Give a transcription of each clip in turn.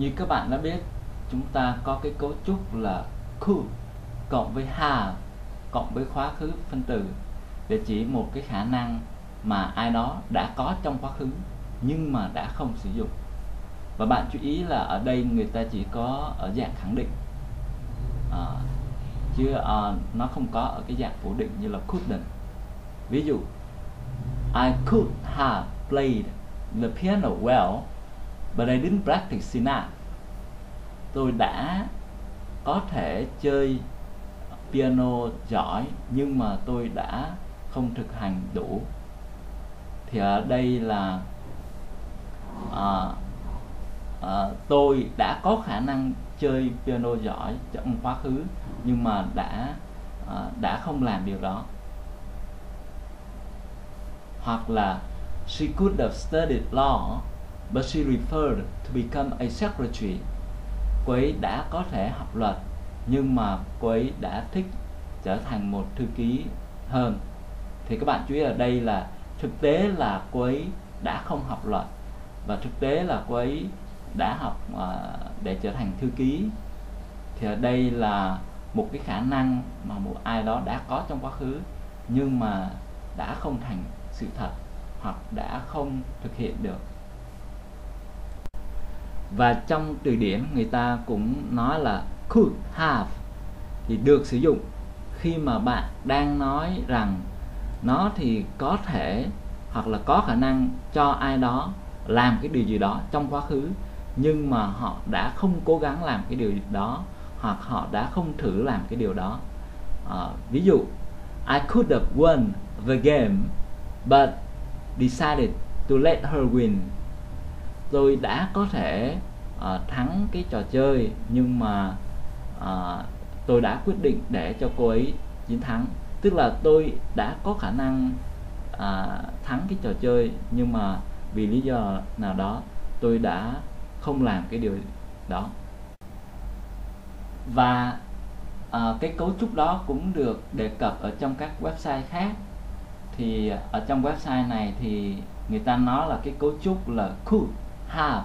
như các bạn đã biết chúng ta có cái cấu trúc là could cộng với have cộng với quá khứ phân từ để chỉ một cái khả năng mà ai đó đã có trong quá khứ nhưng mà đã không sử dụng. Và bạn chú ý là ở đây người ta chỉ có ở dạng khẳng định. À, chứ à, nó không có ở cái dạng phủ định như là couldn't ví dụ I could have played the piano well but I didn't practice enough tôi đã có thể chơi piano giỏi nhưng mà tôi đã không thực hành đủ. Thì ở đây là à, à, tôi đã có khả năng chơi piano giỏi trong quá khứ nhưng mà đã à, đã không làm điều đó. Hoặc là she could have studied law but she preferred to become a secretary cô ấy đã có thể học luật nhưng mà cô ấy đã thích trở thành một thư ký hơn. Thì các bạn chú ý ở đây là thực tế là cô ấy đã không học luật và thực tế là cô ấy đã học uh, để trở thành thư ký. Thì ở đây là một cái khả năng mà một ai đó đã có trong quá khứ nhưng mà đã không thành sự thật hoặc đã không thực hiện được và trong từ điển người ta cũng nói là could have thì được sử dụng. Khi mà bạn đang nói rằng nó thì có thể hoặc là có khả năng cho ai đó làm cái điều gì đó trong quá khứ nhưng mà họ đã không cố gắng làm cái điều đó hoặc họ đã không thử làm cái điều đó. À, ví dụ I could have won the game but decided to let her win tôi đã có thể uh, thắng cái trò chơi nhưng mà uh, tôi đã quyết định để cho cô ấy chiến thắng. Tức là tôi đã có khả năng uh, thắng cái trò chơi nhưng mà vì lý do nào đó tôi đã không làm cái điều đó. Và uh, cái cấu trúc đó cũng được đề cập ở trong các website khác. Thì ở trong website này thì người ta nói là cái cấu trúc là cool have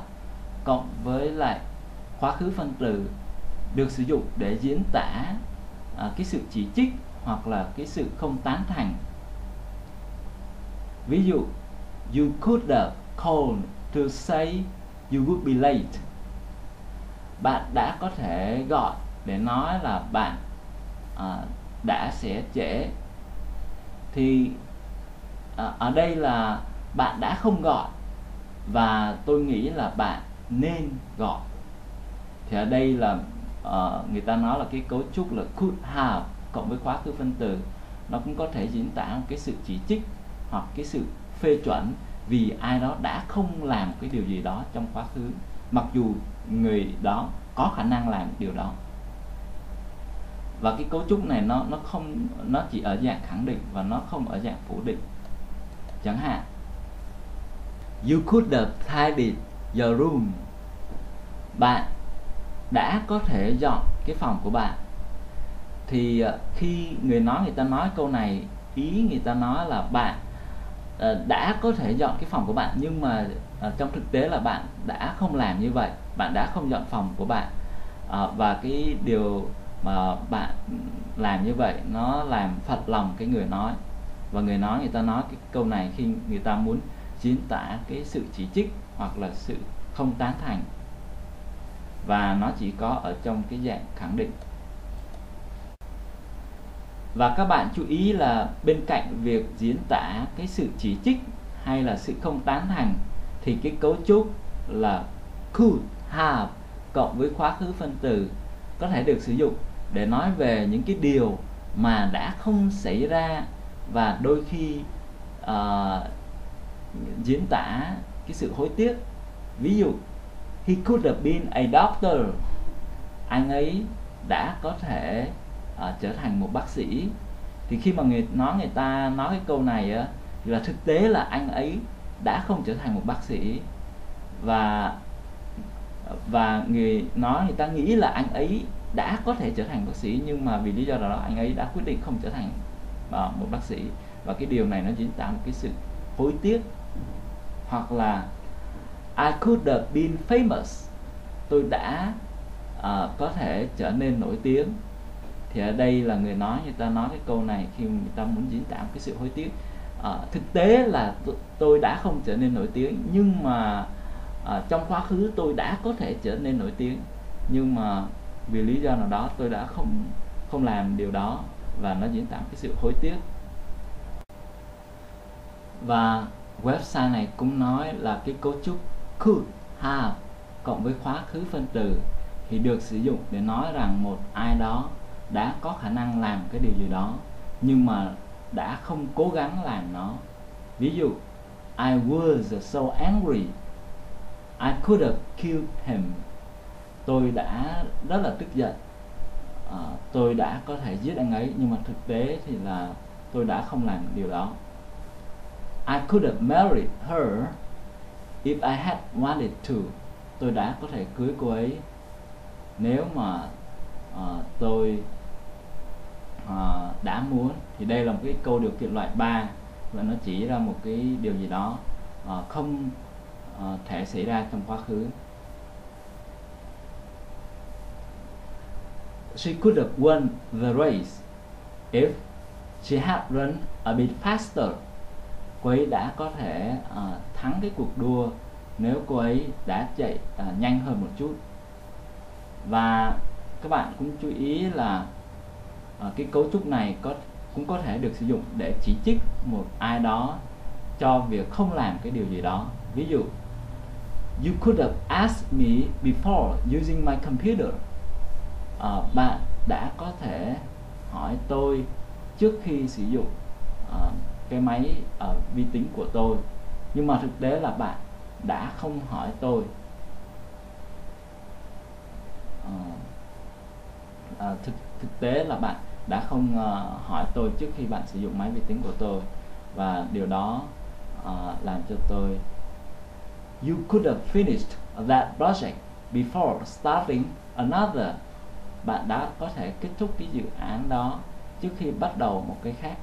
cộng với lại quá khứ phân từ được sử dụng để diễn tả à, cái sự chỉ trích hoặc là cái sự không tán thành. Ví dụ you could have called to say you would be late. Bạn đã có thể gọi để nói là bạn à, đã sẽ trễ. Thì à, ở đây là bạn đã không gọi và tôi nghĩ là bạn nên gọi. Thì ở đây là uh, người ta nói là cái cấu trúc là could have cộng với khóa khứ phân từ. Nó cũng có thể diễn tả một cái sự chỉ trích hoặc cái sự phê chuẩn vì ai đó đã không làm cái điều gì đó trong quá khứ mặc dù người đó có khả năng làm điều đó. Và cái cấu trúc này nó nó không nó chỉ ở dạng khẳng định và nó không ở dạng phủ định. Chẳng hạn you could have tidied your room. Bạn đã có thể dọn cái phòng của bạn. Thì ờ, khi người nói người ta nói câu này, ý người ta nói là bạn ờ, đã có thể dọn cái phòng của bạn, nhưng mà ờ, trong thực tế là bạn đã không làm như vậy, bạn đã không dọn phòng của bạn. Và cái điều mà bạn làm như vậy, nó làm phật lòng cái người nói. Và người nói người ta nói cái câu này khi người ta muốn diễn tả cái sự chỉ trích hoặc là sự không tán thành. Và nó chỉ có ở trong cái dạng khẳng định. Và các bạn chú ý là bên cạnh việc diễn tả cái sự chỉ trích hay là sự không tán thành thì cái cấu trúc là could have cộng với khóa khứ phân từ có thể được sử dụng để nói về những cái điều mà đã không xảy ra và đôi khi uh, diễn tả cái sự hối tiếc. Ví dụ he could have been a doctor. Anh ấy đã có thể uh, trở thành một bác sĩ. Thì khi mà người nói người ta nói cái câu này á thì là thực tế là anh ấy đã không trở thành một bác sĩ. Và và người nói người ta nghĩ là anh ấy đã có thể trở thành bác sĩ nhưng mà vì lý do đó anh ấy đã quyết định không trở thành uh, một bác sĩ. Và cái điều này nó diễn tả một cái sự hối tiếc hoặc là I could have been famous. Tôi đã uh, có thể trở nên nổi tiếng. Thì ở đây là người nói người ta nói cái câu này khi người ta muốn diễn tả cái sự hối tiếc. Uh, thực tế là tôi đã không trở nên nổi tiếng nhưng mà uh, trong quá khứ tôi đã có thể trở nên nổi tiếng. Nhưng mà vì lý do nào đó tôi đã không không làm điều đó và nó diễn tả cái sự hối tiếc. Và website này cũng nói là cái cấu trúc could have cộng với khóa khứ phân từ thì được sử dụng để nói rằng một ai đó đã có khả năng làm cái điều gì đó nhưng mà đã không cố gắng làm nó. Ví dụ I was so angry I could have killed him. Tôi đã rất là tức giận. À, tôi đã có thể giết anh ấy nhưng mà thực tế thì là tôi đã không làm điều đó. I could have married her if I had wanted to. Tôi đã có thể cưới cô ấy. Nếu mà uh, tôi uh, đã muốn thì đây là một cái câu điều kiện loại 3 và nó chỉ ra một cái điều gì đó uh, không uh, thể xảy ra trong quá khứ. She could have won the race if she had run a bit faster cô ấy đã có thể uh, thắng cái cuộc đua nếu cô ấy đã chạy uh, nhanh hơn một chút. Và các bạn cũng chú ý là uh, cái cấu trúc này có cũng có thể được sử dụng để chỉ trích một ai đó cho việc không làm cái điều gì đó. Ví dụ you could have asked me before using my computer. Uh, bạn đã có thể hỏi tôi trước khi sử dụng uh, cái máy ở vi tính của tôi. Nhưng mà thực tế là bạn đã không hỏi tôi. Uh, uh, thực thực tế là bạn đã không uh, hỏi tôi trước khi bạn sử dụng máy vi tính của tôi. Và điều đó uh, làm cho tôi you could have finished that project before starting another. Bạn đã có thể kết thúc cái dự án đó trước khi bắt đầu một cái khác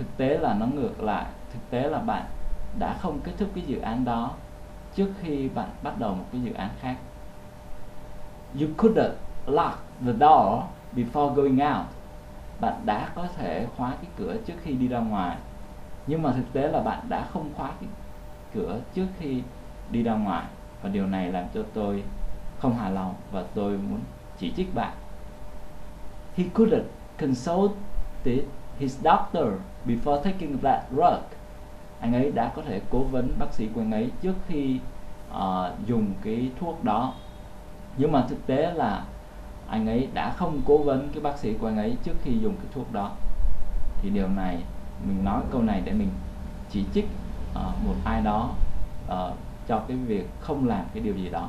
thực tế là nó ngược lại. Thực tế là bạn đã không kết thúc cái dự án đó trước khi bạn bắt đầu một cái dự án khác. You could lock the door before going out. Bạn đã có thể khóa cái cửa trước khi đi ra ngoài. Nhưng mà thực tế là bạn đã không khóa cái cửa trước khi đi ra ngoài. Và điều này làm cho tôi không hài lòng và tôi muốn chỉ trích bạn. He could consult his doctor before taking that drug anh ấy đã có thể cố vấn bác sĩ của anh ấy trước khi uh, dùng cái thuốc đó. Nhưng mà thực tế là anh ấy đã không cố vấn cái bác sĩ của anh ấy trước khi dùng cái thuốc đó. Thì điều này mình nói câu này để mình chỉ trích uh, một ai đó uh, cho cái việc không làm cái điều gì đó.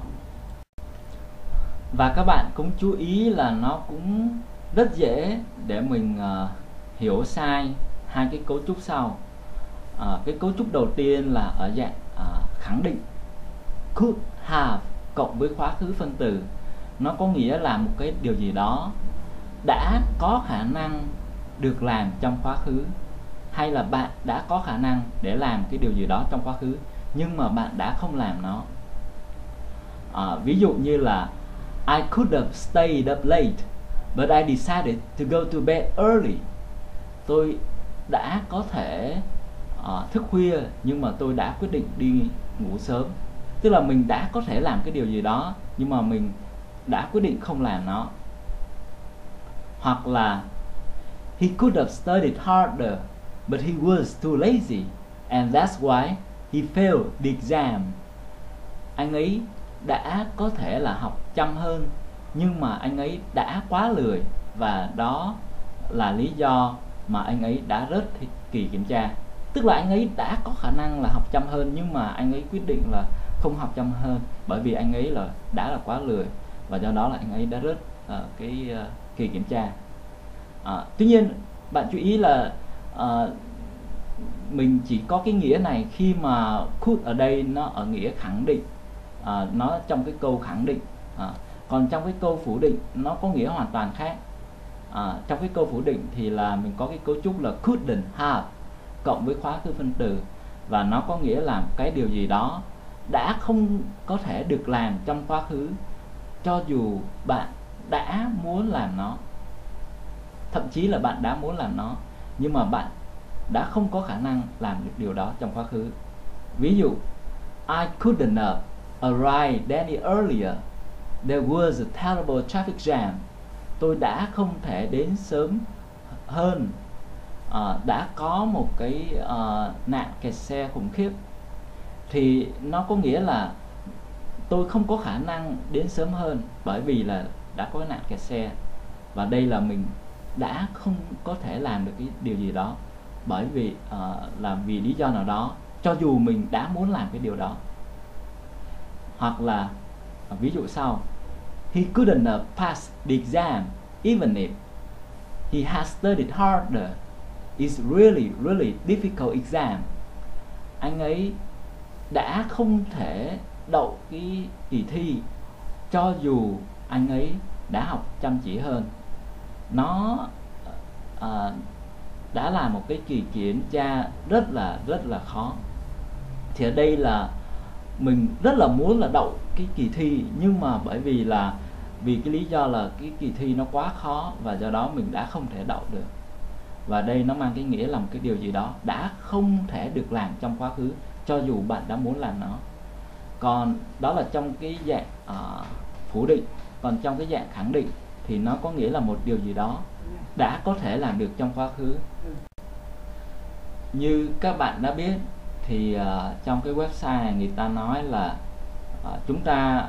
Và các bạn cũng chú ý là nó cũng rất dễ để mình uh, hiểu sai hai cái cấu trúc sau. À, cái cấu trúc đầu tiên là ở dạng à, khẳng định could have cộng với quá khứ phân từ. Nó có nghĩa là một cái điều gì đó đã có khả năng được làm trong quá khứ hay là bạn đã có khả năng để làm cái điều gì đó trong quá khứ nhưng mà bạn đã không làm nó. À, ví dụ như là I could have stayed up late but I decided to go to bed early. Tôi đã có thể uh, thức khuya nhưng mà tôi đã quyết định đi ngủ sớm. Tức là mình đã có thể làm cái điều gì đó nhưng mà mình đã quyết định không làm nó. Hoặc là he could have studied harder but he was too lazy and that's why he failed the exam. Anh ấy đã có thể là học chăm hơn nhưng mà anh ấy đã quá lười và đó là lý do mà anh ấy đã rớt kỳ kiểm tra. Tức là anh ấy đã có khả năng là học chăm hơn nhưng mà anh ấy quyết định là không học chăm hơn bởi vì anh ấy là đã là quá lười và do đó là anh ấy đã rớt uh, cái uh, kỳ kiểm tra. Uh, tuy nhiên bạn chú ý là uh, mình chỉ có cái nghĩa này khi mà could ở đây nó ở nghĩa khẳng định uh, nó trong cái câu khẳng định uh, còn trong cái câu phủ định nó có nghĩa hoàn toàn khác à, trong cái câu phủ định thì là mình có cái cấu trúc là couldn't have cộng với khóa khứ phân từ và nó có nghĩa là cái điều gì đó đã không có thể được làm trong quá khứ cho dù bạn đã muốn làm nó. Thậm chí là bạn đã muốn làm nó nhưng mà bạn đã không có khả năng làm được điều đó trong quá khứ. Ví dụ I couldn't have arrived any earlier. There was a terrible traffic jam tôi đã không thể đến sớm hơn. À, đã có một cái à, nạn kẹt xe khủng khiếp. Thì nó có nghĩa là tôi không có khả năng đến sớm hơn bởi vì là đã có nạn kẹt xe và đây là mình đã không có thể làm được cái điều gì đó bởi vì uh, là vì lý do nào đó cho dù mình đã muốn làm cái điều đó. Hoặc là à, ví dụ sau he couldn't uh, pass the exam even if he has studied harder. It's really really difficult exam. Anh ấy đã không thể đậu cái kỳ thi cho dù anh ấy đã học chăm chỉ hơn. Nó uh, đã là một cái kỳ kiểm tra rất là rất là khó. Thì ở đây là mình rất là muốn là đậu cái kỳ thi nhưng mà bởi vì là vì cái lý do là cái kỳ thi nó quá khó và do đó mình đã không thể đậu được. Và đây nó mang cái nghĩa là một cái điều gì đó đã không thể được làm trong quá khứ cho dù bạn đã muốn làm nó. Còn đó là trong cái dạng uh, phủ định. Còn trong cái dạng khẳng định thì nó có nghĩa là một điều gì đó đã có thể làm được trong quá khứ. Như các bạn đã biết thì uh, trong cái website này người ta nói là uh, chúng ta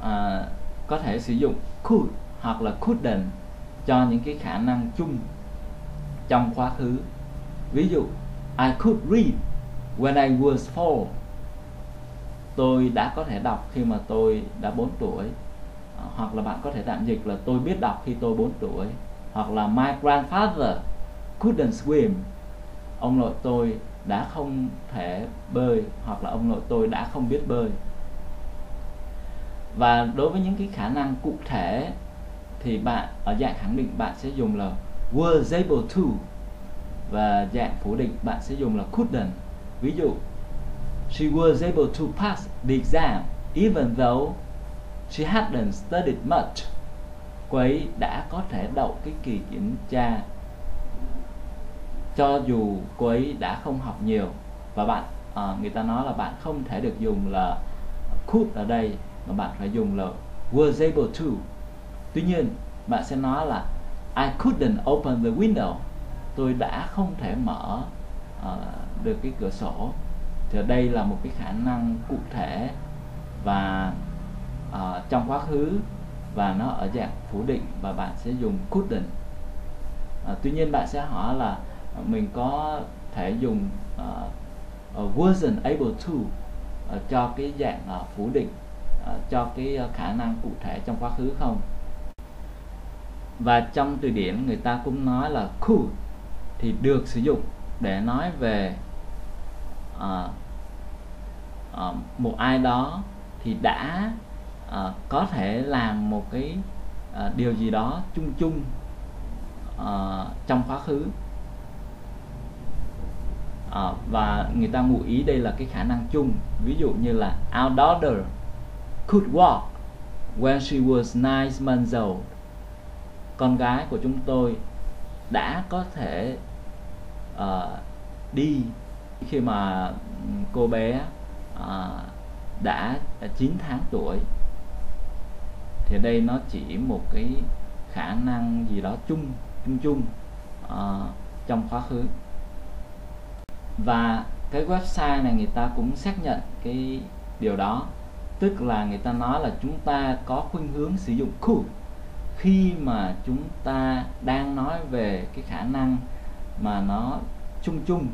uh, có thể sử dụng could hoặc là couldn't cho những cái khả năng chung trong quá khứ. Ví dụ I could read when I was four. Tôi đã có thể đọc khi mà tôi đã 4 tuổi. Hoặc là bạn có thể tạm dịch là tôi biết đọc khi tôi 4 tuổi. Hoặc là my grandfather couldn't swim. Ông nội tôi đã không thể bơi hoặc là ông nội tôi đã không biết bơi. Và đối với những cái khả năng cụ thể thì bạn, ở dạng khẳng định bạn sẽ dùng là was able to. Và dạng phủ định bạn sẽ dùng là couldn't. Ví dụ, she was able to pass the exam even though she hadn't studied much. Cô ấy đã có thể đậu cái kỳ kiểm tra cho dù cô ấy đã không học nhiều và bạn à, người ta nói là bạn không thể được dùng là could ở đây mà bạn phải dùng là was able to. Tuy nhiên bạn sẽ nói là I couldn't open the window. Tôi đã không thể mở uh, được cái cửa sổ. Thì đây là một cái khả năng cụ thể và uh, trong quá khứ và nó ở dạng phủ định và bạn sẽ dùng couldn't. Uh, tuy nhiên bạn sẽ hỏi là Ờ, mình có thể dùng ờ, ờ, uh, wasn't able to uh, cho cái dạng uh, phủ định uh, cho cái uh, khả năng cụ thể trong quá khứ không? Và trong từ điển người ta cũng nói là could thì được sử dụng để nói về uh, uh, một ai đó thì đã uh, có thể làm một cái uh, điều gì đó chung chung uh, trong quá khứ à, và người ta ngụ ý đây là cái khả năng chung. Ví dụ như là our daughter could walk when she was nine months old. Con gái của chúng tôi đã có thể uh, đi khi mà cô bé uh, đã 9 tháng tuổi. Thì đây nó chỉ một cái khả năng gì đó chung chung chung uh, trong quá khứ và cái website này người ta cũng xác nhận cái điều đó. Tức là người ta nói là chúng ta có khuynh hướng sử dụng cool. Khi mà chúng ta đang nói về cái khả năng mà nó chung chung.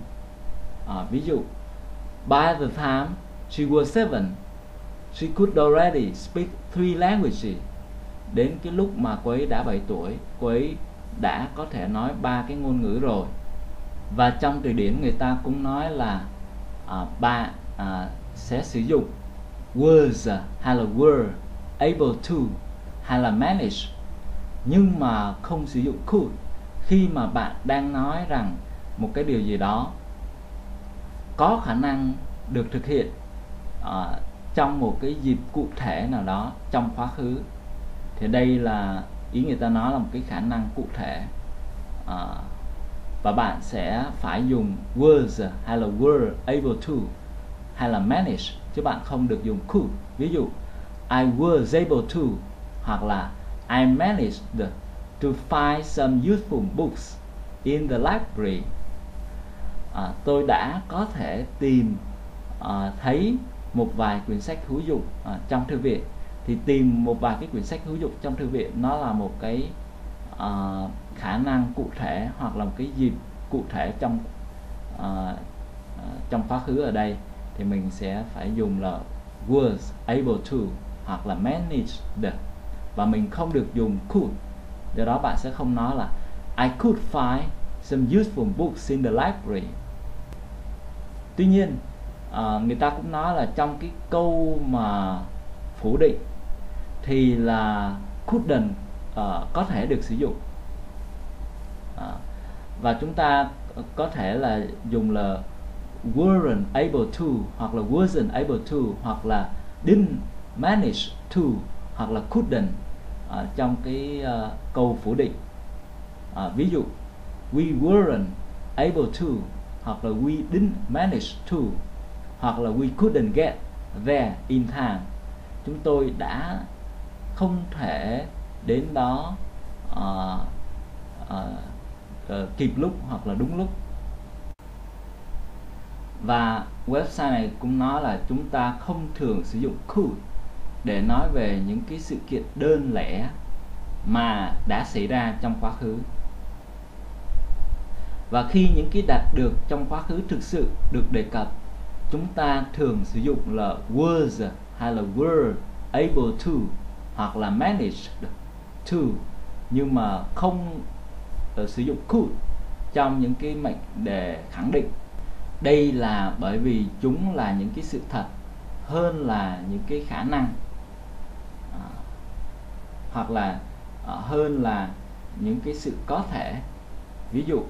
À, ví dụ by the time she was seven she could already speak three languages. Đến cái lúc mà cô ấy đã 7 tuổi cô ấy đã có thể nói ba cái ngôn ngữ rồi và trong từ điển người ta cũng nói là à, bạn à, sẽ sử dụng was à, hay là were able to hay là manage nhưng mà không sử dụng could. Khi mà bạn đang nói rằng một cái điều gì đó có khả năng được thực hiện uh, trong một cái dịp cụ thể nào đó trong quá khứ thì đây là ý người ta nói là một cái khả năng cụ thể uh, và bạn sẽ phải dùng was hay là were able to hay là manage chứ bạn không được dùng could. Ví dụ I was able to hoặc là I managed to find some useful books in the library. À, tôi đã có thể tìm à, thấy một vài quyển sách hữu dụng à, trong thư viện. Thì tìm một vài cái quyển sách hữu dụng trong thư viện nó là một cái à, khả năng cụ thể hoặc là một cái dịp cụ thể trong uh, trong quá khứ ở đây thì mình sẽ phải dùng là was able to hoặc là managed và mình không được dùng could. Do đó bạn sẽ không nói là I could find some useful books in the library. Tuy nhiên uh, người ta cũng nói là trong cái câu mà phủ định thì là couldn't uh, có thể được sử dụng. Ờ, và chúng ta có thể là dùng là weren't able to hoặc là wasn't able to hoặc là didn't manage to hoặc là couldn't uh, trong cái uh, câu phủ định. Uh, ví dụ we weren't able to hoặc là we didn't manage to hoặc là we couldn't get there in time. Chúng tôi đã không thể đến đó uh, uh, uh, kịp lúc hoặc là đúng lúc. Và website này cũng nói là chúng ta không thường sử dụng could để nói về những cái sự kiện đơn lẻ mà đã xảy ra trong quá khứ. Và khi những cái đạt được trong quá khứ thực sự được đề cập chúng ta thường sử dụng là was hay là were able to hoặc là managed to nhưng mà không uh, sử dụng could trong những cái mệnh đề khẳng định. Đây là bởi vì chúng là những cái sự thật hơn là những cái khả năng à, hoặc là à, hơn là những cái sự có thể. Ví dụ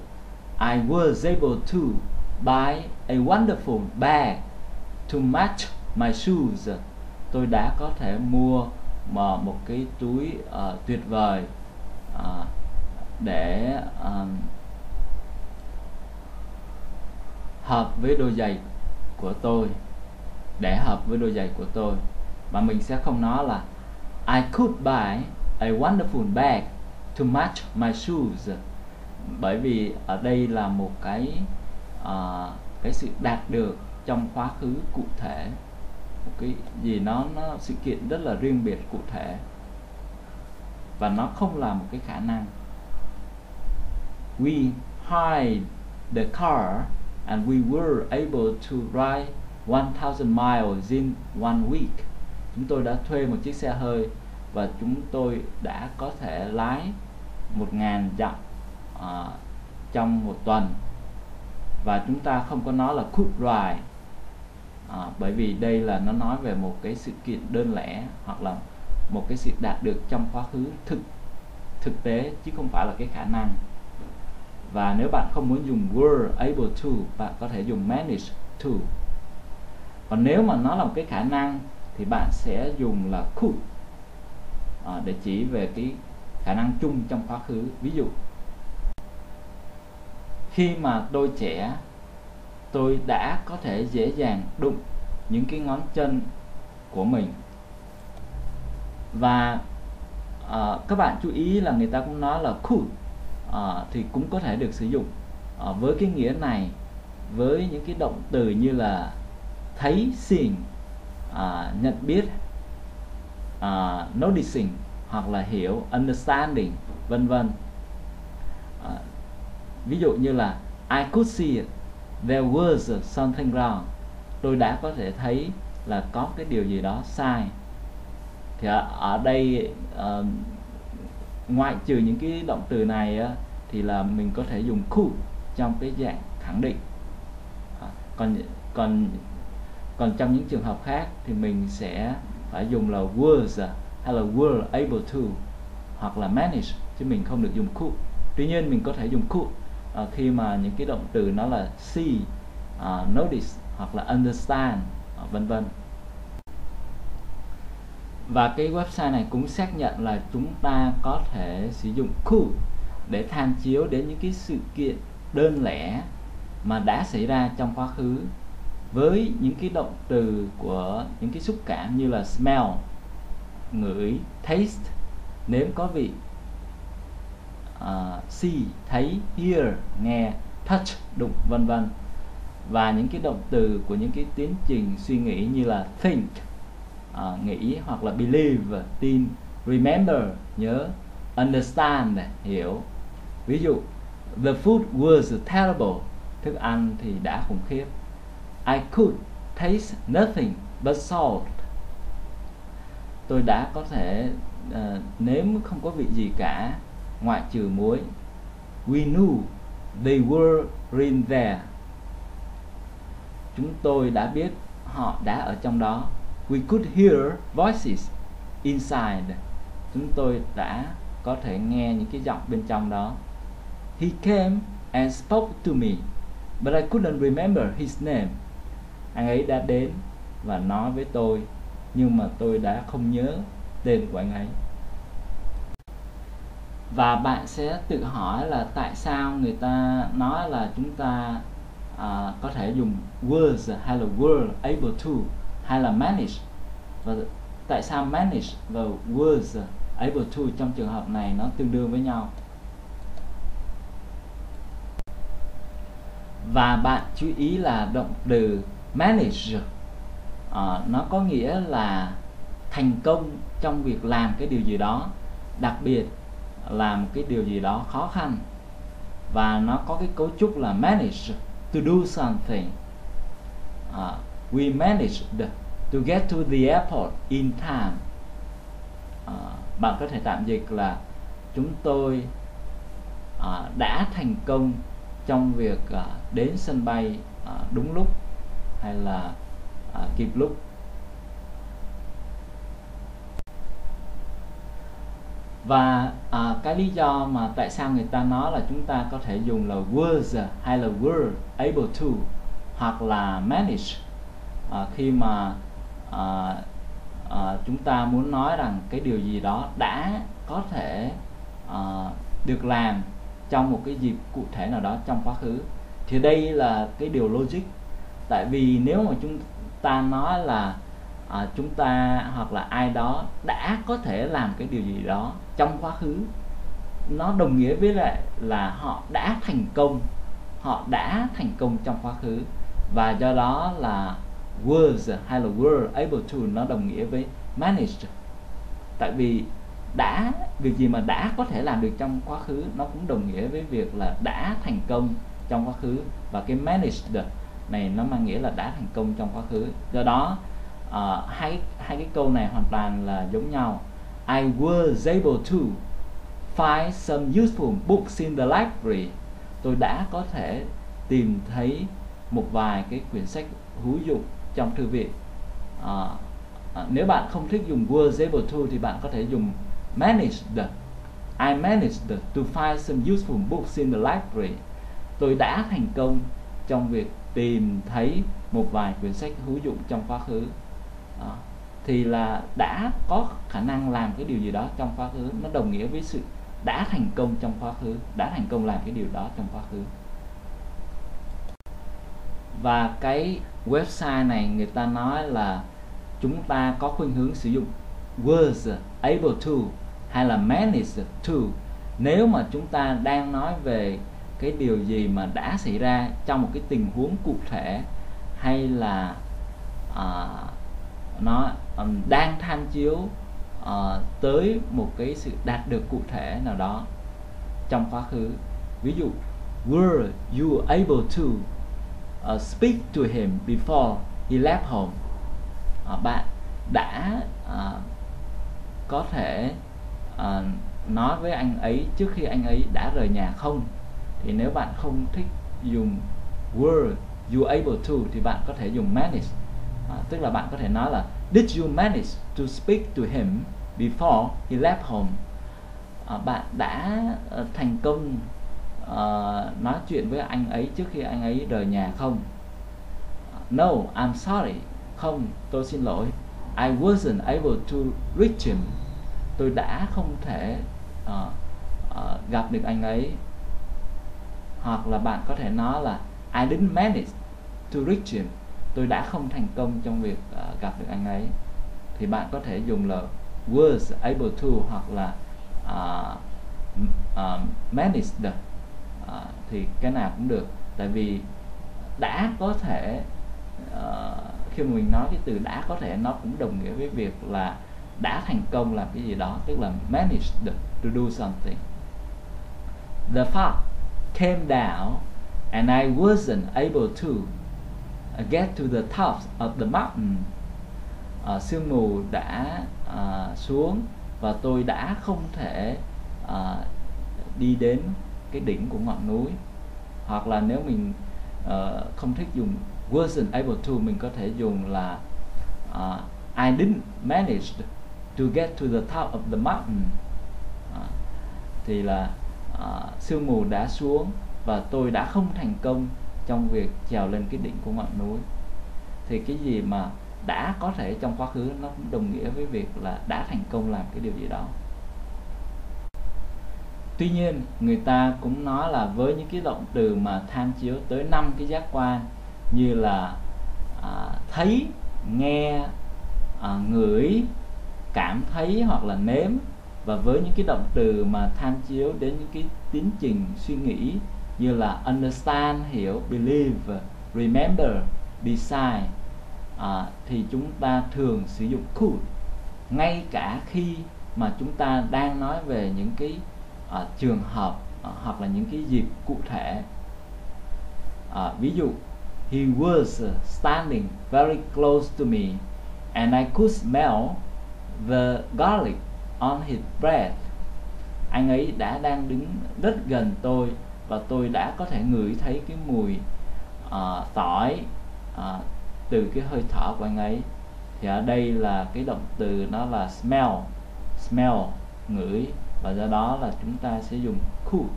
I was able to buy a wonderful bag to match my shoes. Tôi đã có thể mua à, một cái túi uh, tuyệt vời uh, để uh, hợp với đôi giày của tôi để hợp với đôi giày của tôi. Và mình sẽ không nói là I could buy a wonderful bag to match my shoes. Bởi vì ở đây là một cái uh, cái sự đạt được trong quá khứ cụ thể. Một cái gì nó nó sự kiện rất là riêng biệt cụ thể. Và nó không là một cái khả năng we hide the car and we were able to ride 1000 miles in one week. Chúng tôi đã thuê một chiếc xe hơi và chúng tôi đã có thể lái 1000 dặm uh, trong một tuần. Và chúng ta không có nói là could ride uh, bởi vì đây là nó nói về một cái sự kiện đơn lẻ hoặc là một cái sự đạt được trong quá khứ thực thực tế chứ không phải là cái khả năng và nếu bạn không muốn dùng were able to bạn có thể dùng manage to. Còn nếu mà nó là một cái khả năng thì bạn sẽ dùng là could à, để chỉ về cái khả năng chung trong quá khứ. Ví dụ khi mà tôi trẻ tôi đã có thể dễ dàng đụng những cái ngón chân của mình. Và uh, các bạn chú ý là người ta cũng nói là could. Ờ, thì cũng có thể được sử dụng. À, với cái nghĩa này với những cái động từ như là thấy seeing à, nhận biết à, noticing hoặc là hiểu understanding vân vân. À, ví dụ như là I could see it. there was something wrong. Tôi đã có thể thấy là có cái điều gì đó sai. Thì ở, ở đây uh, ngoại trừ những cái động từ này á, thì là mình có thể dùng could trong cái dạng khẳng định. À, còn còn còn trong những trường hợp khác thì mình sẽ phải dùng là was à, hay là were able to hoặc là manage chứ mình không được dùng could. Tuy nhiên mình có thể dùng could à, khi mà những cái động từ nó là see uh, notice hoặc là understand uh, vân vân. Và cái website này cũng xác nhận là chúng ta có thể sử dụng could để tham chiếu đến những cái sự kiện đơn lẻ mà đã xảy ra trong quá khứ với những cái động từ của những cái xúc cảm như là smell ngửi taste. Nếm có vị uh, see thấy hear nghe touch đụng vân vân. Và những cái động từ của những cái tiến trình suy nghĩ như là think uh, nghĩ hoặc là believe tin remember nhớ understand hiểu ví dụ the food was terrible thức ăn thì đã khủng khiếp. I could taste nothing but salt. Tôi đã có thể uh, nếm không có vị gì cả ngoại trừ muối. We knew they were in there. Chúng tôi đã biết họ đã ở trong đó. We could hear voices inside. Chúng tôi đã có thể nghe những cái giọng bên trong đó he came and spoke to me but I couldn't remember his name. Anh ấy đã đến và nói với tôi nhưng mà tôi đã không nhớ tên của anh ấy. Và bạn sẽ tự hỏi là tại sao người ta nói là chúng ta uh, có thể dùng was hay là were able to hay là manage. Và tại sao manage và was able to trong trường hợp này nó tương đương với nhau? Và bạn chú ý là động từ manage uh, ờ, nó có nghĩa là thành công trong việc làm cái điều gì đó đặc biệt làm cái điều gì đó khó khăn. Và nó có cái cấu trúc là manage to do something. Uh, we managed to get to the airport in time. Uh, bạn có thể tạm dịch là chúng tôi uh, đã thành công trong việc uh, đến sân bay à, đúng lúc hay là à, kịp lúc? Và à, cái lý do mà tại sao người ta nói là chúng ta có thể dùng là was hay là were able to hoặc là manage à, khi mà à, à, chúng ta muốn nói rằng cái điều gì đó đã có thể à, được làm trong một cái dịp cụ thể nào đó trong quá khứ thì đây là cái điều logic. Tại vì nếu mà chúng ta nói là à, chúng ta hoặc là ai đó đã có thể làm cái điều gì đó trong quá khứ nó đồng nghĩa với lại là họ đã thành công họ đã thành công trong quá khứ. Và do đó là was hay là were able to nó đồng nghĩa với managed. Tại vì đã việc gì mà đã có thể làm được trong quá khứ nó cũng đồng nghĩa với việc là đã thành công trong quá khứ và cái managed này nó mang nghĩa là đã thành công trong quá khứ. Do đó uh, hai hai cái câu này hoàn toàn là giống nhau. I was able to find some useful books in the library. Tôi đã có thể tìm thấy một vài cái quyển sách hữu dụng trong thư viện. Uh, nếu bạn không thích dùng was able to thì bạn có thể dùng managed I managed to find some useful books in the library tôi đã thành công trong việc tìm thấy một vài quyển sách hữu dụng trong quá khứ. Đó. thì là đã có khả năng làm cái điều gì đó trong quá khứ, nó đồng nghĩa với sự đã thành công trong quá khứ, đã thành công làm cái điều đó trong quá khứ. Và cái website này người ta nói là chúng ta có khuynh hướng sử dụng was able to hay là managed to. Nếu mà chúng ta đang nói về cái điều gì mà đã xảy ra trong một cái tình huống cụ thể hay là uh, nó um, đang tham chiếu uh, tới một cái sự đạt được cụ thể nào đó trong quá khứ? Ví dụ were you able to uh, speak to him before he left home? Uh, bạn đã uh, có thể uh, nói với anh ấy trước khi anh ấy đã rời nhà không? Thì nếu bạn không thích dùng were you able to thì bạn có thể dùng manage. À, tức là bạn có thể nói là did you manage to speak to him before he left home? À, bạn đã uh, thành công uh, nói chuyện với anh ấy trước khi anh ấy rời nhà không? À, no I'm sorry. Không tôi xin lỗi. I wasn't able to reach him. Tôi đã không thể uh, uh, gặp được anh ấy hoặc là bạn có thể nói là I didn't manage to reach him. Tôi đã không thành công trong việc uh, gặp được anh ấy. Thì bạn có thể dùng là was able to hoặc là uh, uh, managed uh, thì cái nào cũng được. Tại vì đã có thể uh, khi mà mình nói cái từ đã có thể nó cũng đồng nghĩa với việc là đã thành công làm cái gì đó tức là managed to do something. The fact came down and I wasn't able to uh, get to the top of the mountain. Uh, sương mù đã uh, xuống và tôi đã không thể uh, đi đến cái đỉnh của ngọn núi. Hoặc là nếu mình uh, không thích dùng wasn't able to mình có thể dùng là uh, I didn't manage to get to the top of the mountain. Uh, thì là uh, sương mù đã xuống và tôi đã không thành công trong việc trèo lên cái đỉnh của ngọn núi. Thì cái gì mà đã có thể trong quá khứ nó cũng đồng nghĩa với việc là đã thành công làm cái điều gì đó. Tuy nhiên người ta cũng nói là với những cái động từ mà tham chiếu tới năm cái giác quan như là à, thấy nghe à, ngửi cảm thấy hoặc là nếm và với những cái động từ mà tham chiếu đến những cái tiến trình suy nghĩ như là understand hiểu believe remember decide à, thì chúng ta thường sử dụng could. Ngay cả khi mà chúng ta đang nói về những cái à, trường hợp à, hoặc là những cái dịp cụ thể. À, ví dụ he was standing very close to me and I could smell the garlic on his breath. Anh ấy đã đang đứng rất gần tôi và tôi đã có thể ngửi thấy cái mùi uh, tỏi uh, từ cái hơi thở của anh ấy. Thì ở đây là cái động từ nó là smell smell ngửi và do đó là chúng ta sẽ dùng could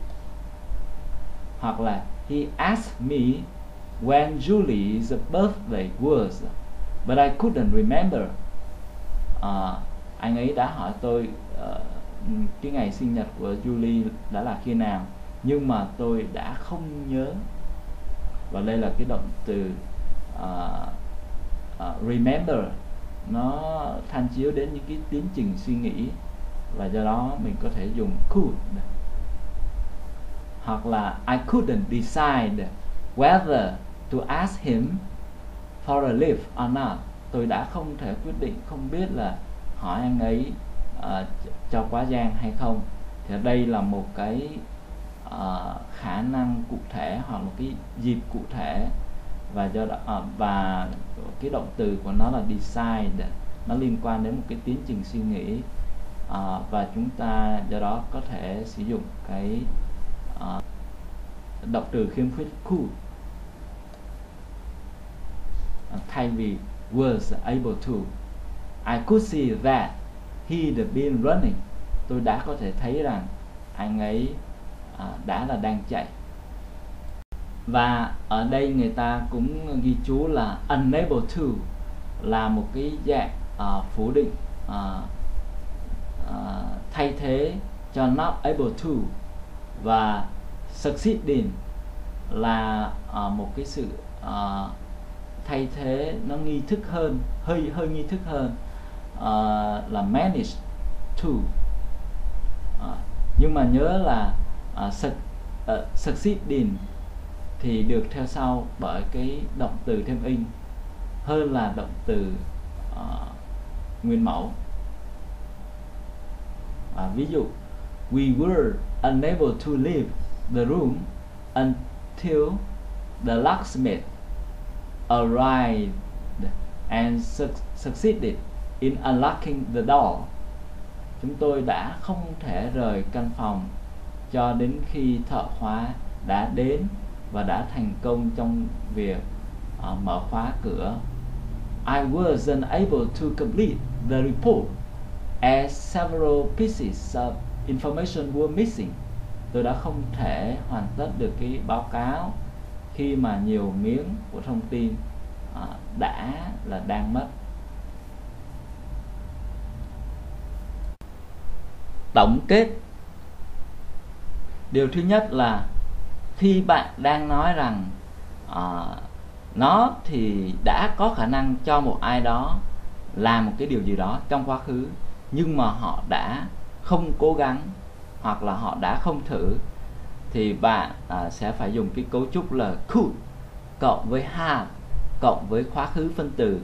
hoặc là he asked me when Julie's birthday was but I couldn't remember. Uh, anh ấy đã hỏi tôi uh, cái ngày sinh nhật của Julie đã là khi nào nhưng mà tôi đã không nhớ. Và đây là cái động từ uh, uh, remember. Nó tham chiếu đến những cái tiến trình suy nghĩ và do đó mình có thể dùng could. Hoặc là I couldn't decide whether to ask him for a lift or not. Tôi đã không thể quyết định không biết là hỏi anh ấy uh, cho quá gian hay không. Thì đây là một cái uh, khả năng cụ thể hoặc một cái dịp cụ thể. Và do đó uh, và cái động từ của nó là decide. Nó liên quan đến một cái tiến trình suy nghĩ. Uh, và chúng ta do đó có thể sử dụng cái uh, động từ khiếm khuyết could uh, thay vì was able to I could see that he had been running. Tôi đã có thể thấy rằng anh ấy uh, đã là đang chạy. Và ở đây người ta cũng ghi chú là unable to là một cái dạng uh, phủ định uh, uh, thay thế cho not able to. Và succeeding là uh, một cái sự uh, thay thế nó nghi thức hơn hơi hơi nghi thức hơn uh, là manage to. Uh, nhưng mà nhớ là uh, su uh, succeeding thì được theo sau bởi cái động từ thêm in hơn là động từ uh, nguyên mẫu. À, ví dụ we were unable to leave the room until the locksmith arrived and su succeeded in unlocking the door chúng tôi đã không thể rời căn phòng cho đến khi thợ khóa đã đến và đã thành công trong việc uh, mở khóa cửa I wasn't able to complete the report as several pieces of information were missing. Tôi đã không thể hoàn tất được cái báo cáo khi mà nhiều miếng của thông tin uh, đã là đang mất. Tổng kết. Điều thứ nhất là khi bạn đang nói rằng uh, nó thì đã có khả năng cho một ai đó làm một cái điều gì đó trong quá khứ nhưng mà họ đã không cố gắng hoặc là họ đã không thử thì bạn uh, sẽ phải dùng cái cấu trúc là could cộng với have cộng với quá khứ phân từ.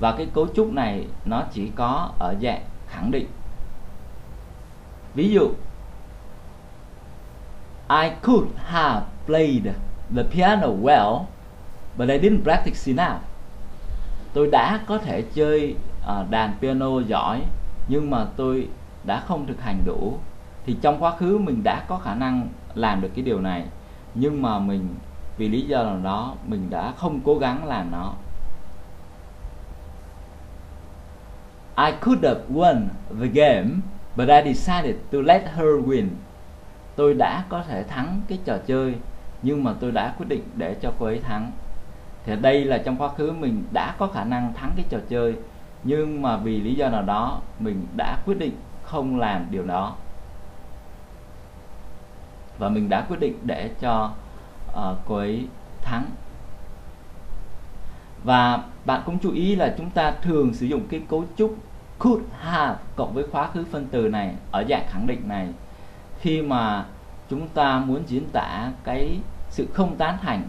Và cái cấu trúc này nó chỉ có ở dạng khẳng định ví dụ I could have played the piano well but I didn't practice enough. Tôi đã có thể chơi uh, đàn piano giỏi nhưng mà tôi đã không thực hành đủ. Thì trong quá khứ mình đã có khả năng làm được cái điều này nhưng mà mình vì lý do nào đó mình đã không cố gắng làm nó. I could have won the game but I decided to let her win. Tôi đã có thể thắng cái trò chơi nhưng mà tôi đã quyết định để cho cô ấy thắng. Thì đây là trong quá khứ mình đã có khả năng thắng cái trò chơi nhưng mà vì lý do nào đó mình đã quyết định không làm điều đó. Và mình đã quyết định để cho uh, cô ấy thắng. Và bạn cũng chú ý là chúng ta thường sử dụng cái cấu trúc could have cộng với khóa khứ phân từ này, ở dạng khẳng định này. Khi mà chúng ta muốn diễn tả cái sự không tán thành,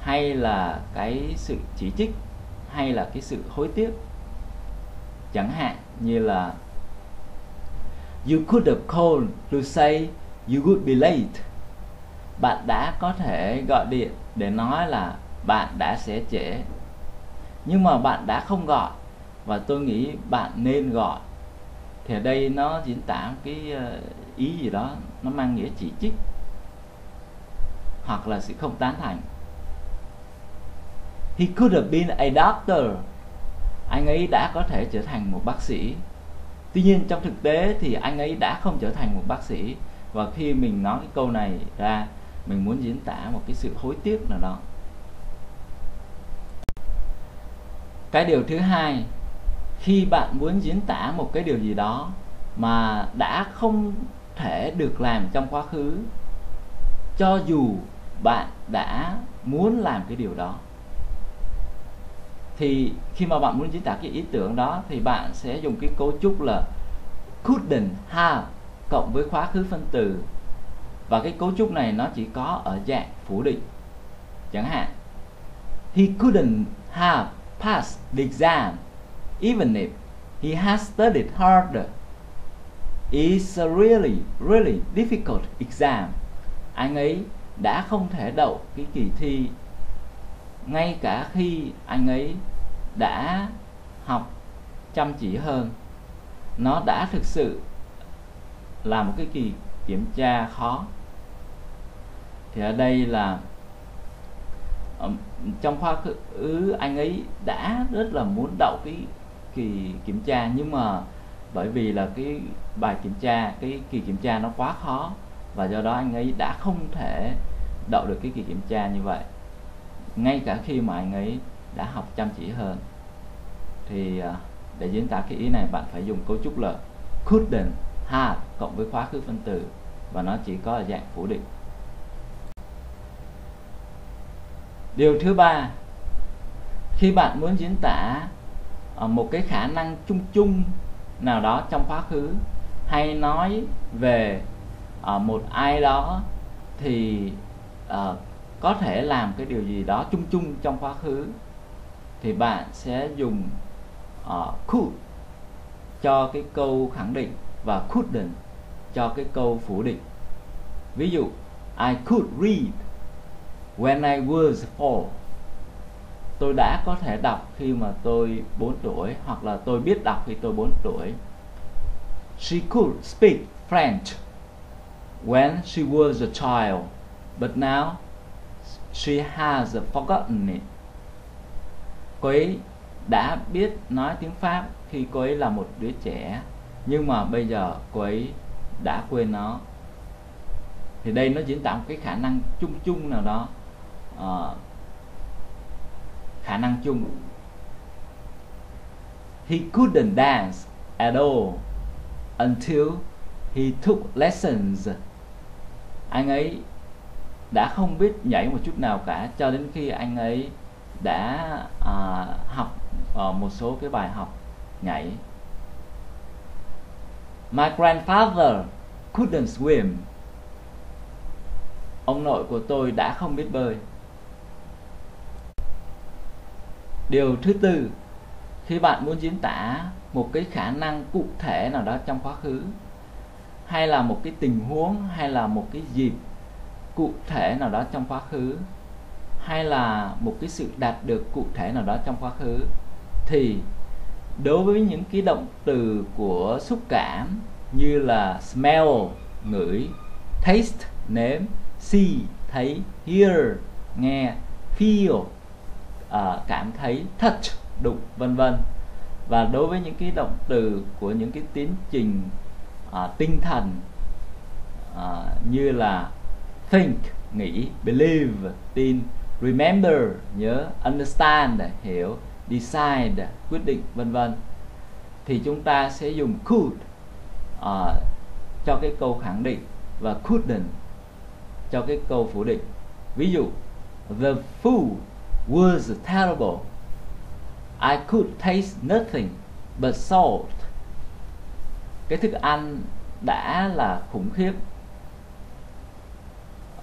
hay là cái sự chỉ trích, hay là cái sự hối tiếc, chẳng hạn như là, you could have called to say you would be late. Bạn đã có thể gọi điện để nói là bạn đã sẽ trễ. Nhưng mà bạn đã không gọi và tôi nghĩ bạn nên gọi. Thì ở đây nó diễn tả cái ờ, ý gì đó, nó mang nghĩa chỉ trích hoặc là sự không tán thành. He could have been a doctor. Anh ấy đã có thể trở thành một bác sĩ. Tuy nhiên trong thực tế thì anh ấy đã không trở thành một bác sĩ. Và khi mình nói cái câu này ra, mình muốn diễn tả một cái sự hối tiếc nào đó. Cái điều thứ hai khi bạn muốn diễn tả một cái điều gì đó mà đã không thể được làm trong quá khứ, cho dù bạn đã muốn làm cái điều đó, thì khi mà bạn muốn diễn tả cái ý tưởng đó thì bạn sẽ dùng cái cấu trúc là couldn't have cộng với khóa khứ phân từ. Và cái cấu trúc này nó chỉ có ở dạng phủ định, chẳng hạn. He couldn't have passed the exam even if he has studied harder, it's a really really difficult exam. Anh ấy đã không thể đậu cái kỳ thi. Ngay cả khi anh ấy đã học chăm chỉ hơn, nó đã thực sự là một cái kỳ kiểm tra khó. Thì ở đây là trong khoa cử anh ấy đã rất là muốn đậu cái kỳ kiểm tra, nhưng mà bởi vì là cái bài kiểm tra, cái kỳ kiểm tra nó quá khó, và do đó anh ấy đã không thể đậu được cái kỳ kiểm tra như vậy. Ngay cả khi mà anh ấy đã học chăm chỉ hơn, thì à, để diễn tả cái ý này, bạn phải dùng cấu trúc là couldn't have cộng với khóa khứ phân từ và nó chỉ có ở dạng phủ định. Điều thứ ba, khi bạn muốn diễn tả Ờ, một cái khả năng chung chung nào đó trong quá khứ hay nói về uh, một ai đó thì uh, có thể làm cái điều gì đó chung chung trong quá khứ thì bạn sẽ dùng uh, could cho cái câu khẳng định và couldn't cho cái câu phủ định. Ví dụ I could read when I was four tôi đã có thể đọc khi mà tôi 4 tuổi hoặc là tôi biết đọc khi tôi 4 tuổi. She could speak French when she was a child but now she has forgotten it. Cô ấy đã biết nói tiếng Pháp khi cô ấy là một đứa trẻ nhưng mà bây giờ cô ấy đã quên nó. Thì đây nó diễn tả một cái khả năng chung chung nào đó. Uh, khả năng chung. He couldn't dance at all until he took lessons. Anh ấy đã không biết nhảy một chút nào cả cho đến khi anh ấy đã à, học uh, một số cái bài học nhảy. My grandfather couldn't swim. Ông nội của tôi đã không biết bơi. Điều thứ tư, khi bạn muốn diễn tả một cái khả năng cụ thể nào đó trong quá khứ, hay là một cái tình huống, hay là một cái dịp cụ thể nào đó trong quá khứ, hay là một cái sự đạt được cụ thể nào đó trong quá khứ, thì đối với những cái động từ của xúc cảm như là smell, ngửi, taste, nếm, see, thấy, hear, nghe, feel uh, cảm thấy touch đụng vân vân. Và đối với những cái động từ của những cái tiến trình uh, tinh thần uh, như là think nghĩ believe tin remember nhớ understand hiểu decide quyết định vân vân thì chúng ta sẽ dùng could uh, cho cái câu khẳng định và couldn't cho cái câu phủ định. Ví dụ the food was terrible. I could taste nothing but salt. Cái thức ăn đã là khủng khiếp.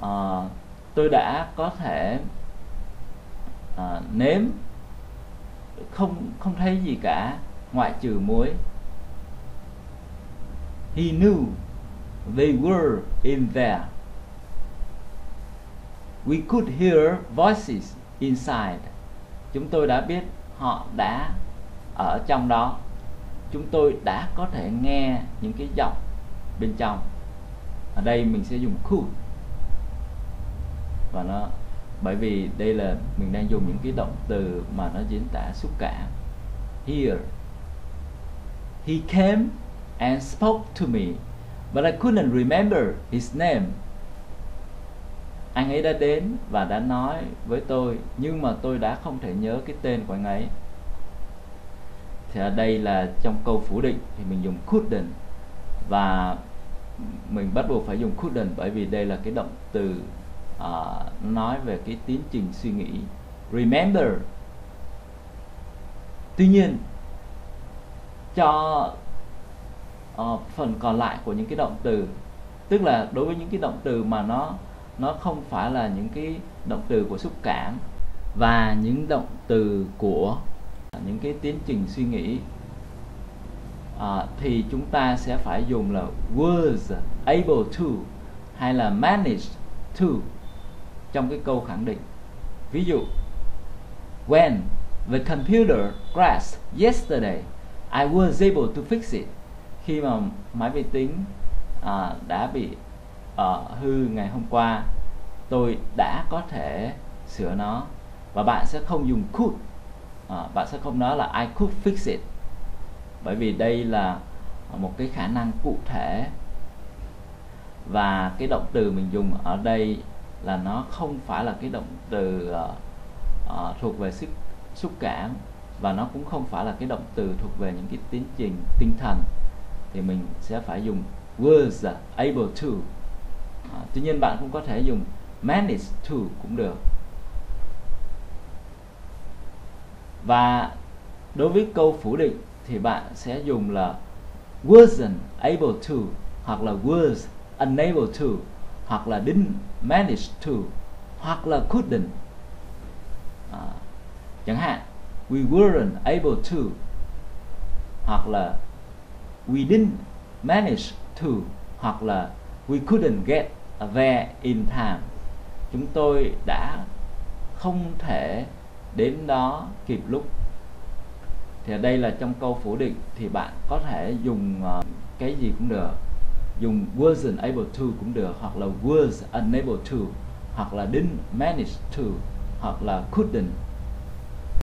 Uh, tôi đã có thể uh, nếm. Không không thấy gì cả ngoại trừ muối. He knew they were in there. We could hear voices inside. Chúng tôi đã biết họ đã ở trong đó. Chúng tôi đã có thể nghe những cái giọng bên trong. Ở đây mình sẽ dùng could và nó, bởi vì đây là mình đang dùng những cái động từ mà nó diễn tả xúc cảm. Here he came and spoke to me, but I couldn't remember his name anh ấy đã đến và đã nói với tôi nhưng mà tôi đã không thể nhớ cái tên của anh ấy. Thì ở đây là trong câu phủ định thì mình dùng couldn't và mình bắt buộc phải dùng couldn't bởi vì đây là cái động từ uh, nói về cái tiến trình suy nghĩ. Remember. Tuy nhiên cho uh, phần còn lại của những cái động từ tức là đối với những cái động từ mà nó nó không phải là những cái động từ của xúc cảm và những động từ của những cái tiến trình suy nghĩ. À, thì chúng ta sẽ phải dùng là was able to hay là managed to trong cái câu khẳng định. Ví dụ when the computer crashed yesterday I was able to fix it. Khi mà máy vi tính à, đã bị ở hư ngày hôm qua tôi đã có thể sửa nó và bạn sẽ không dùng could. À, bạn sẽ không nói là I could fix it. Bởi vì đây là một cái khả năng cụ thể và cái động từ mình dùng ở đây là nó không phải là cái động từ uh, uh, thuộc về xúc xúc cảm và nó cũng không phải là cái động từ thuộc về những cái tiến trình tinh thần. Thì mình sẽ phải dùng was able to à, tuy nhiên bạn cũng có thể dùng manage to cũng được. Và đối với câu phủ định thì bạn sẽ dùng là wasn't able to hoặc là was unable to hoặc là didn't manage to hoặc là couldn't. À, chẳng hạn we weren't able to hoặc là we didn't manage to hoặc là we couldn't get về in time. Chúng tôi đã không thể đến đó kịp lúc. Thì ở đây là trong câu phủ định thì bạn có thể dùng uh, cái gì cũng được. Dùng wasn't able to cũng được hoặc là was unable to hoặc là didn't manage to hoặc là couldn't